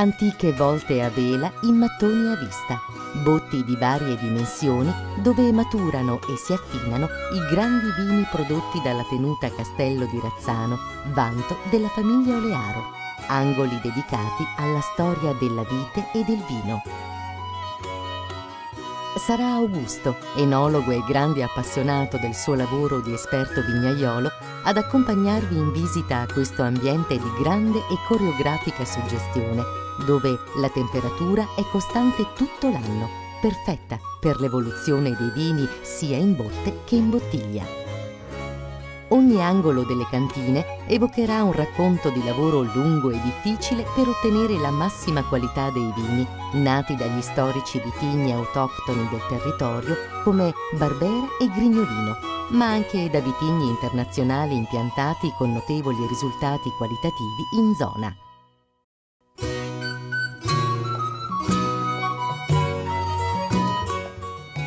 Antiche volte a vela in mattoni a vista, botti di varie dimensioni dove maturano e si affinano i grandi vini prodotti dalla tenuta Castello di Razzano, vanto della famiglia Olearo, angoli dedicati alla storia della vite e del vino. Sarà Augusto, enologo e grande appassionato del suo lavoro di esperto vignaiolo, ad accompagnarvi in visita a questo ambiente di grande e coreografica suggestione, dove la temperatura è costante tutto l'anno, perfetta per l'evoluzione dei vini sia in botte che in bottiglia. Ogni angolo delle cantine evocherà un racconto di lavoro lungo e difficile per ottenere la massima qualità dei vini, nati dagli storici vitigni autoctoni del territorio come Barbera e Grignolino, ma anche da vitigni internazionali impiantati con notevoli risultati qualitativi in zona.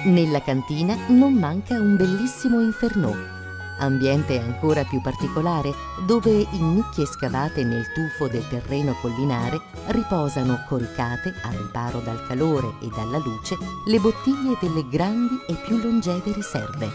Nella cantina non manca un bellissimo inferno, ambiente ancora più particolare dove in nicchie scavate nel tufo del terreno collinare riposano coricate al riparo dal calore e dalla luce le bottiglie delle grandi e più longeve riserve.